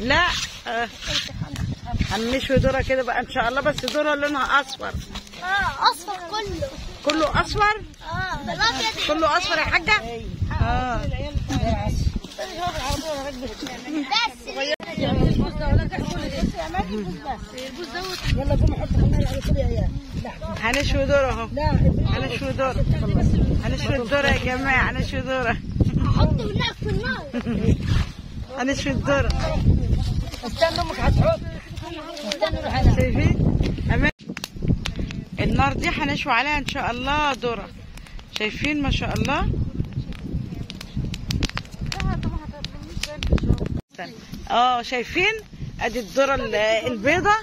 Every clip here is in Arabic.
لا آه. هنشوي ذره كده بقى إن شاء الله بس ذره لونها أصفر. آه أصفر كله. كله أصفر؟ آه كله أصفر يا حاجة؟ آه. هنشوي ذره أهو. هنشوي ذره هنشوي الذره يا جماعة هنشوي ذره حط هناك في النار هنشوي الذره استنى أمك هتحط استنى روح أنا شايفين أمان. النار دي هنشوي عليها إن شاء الله ذرة. شايفين ما شاء الله. آه شايفين؟ أدي الذرة ال- البيضة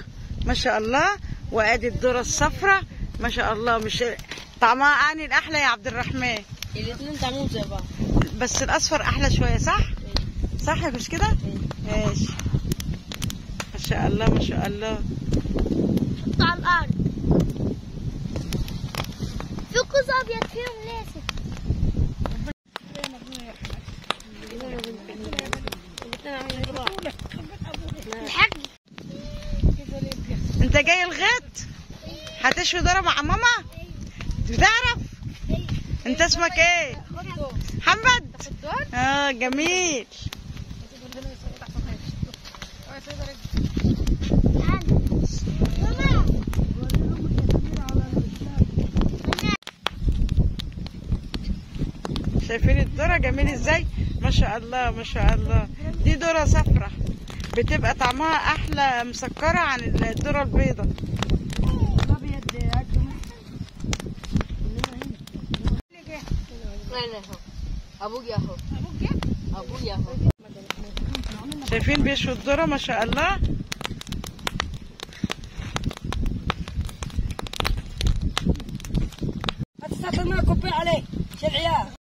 ما شاء الله. وأدي الذرة الصفراء ما شاء الله. مش طعمها أني الأحلى يا عبد الرحمن. الاثنين طعمهم زي بعض بس الأصفر أحلى شوية صح؟ صح مش كده ماشي. ما شاء الله ما شاء الله. حط على الأرض. في كوز ابيض فيهم لاسك انت جاي الغيط؟ هتشوي ذره مع ماما؟ بتعرف؟ انت اسمك إيه؟ محمد؟ آه جميل. شايفين الذره جميل إزاي؟ ما شاء الله ما شاء الله. دي ذره صفرة. بتبقى طعمها أحلى مسكرة عن يا اهو شايفين بيشوا الذره ما شاء الله. هتستخدم كوبايه عليه. شو العيال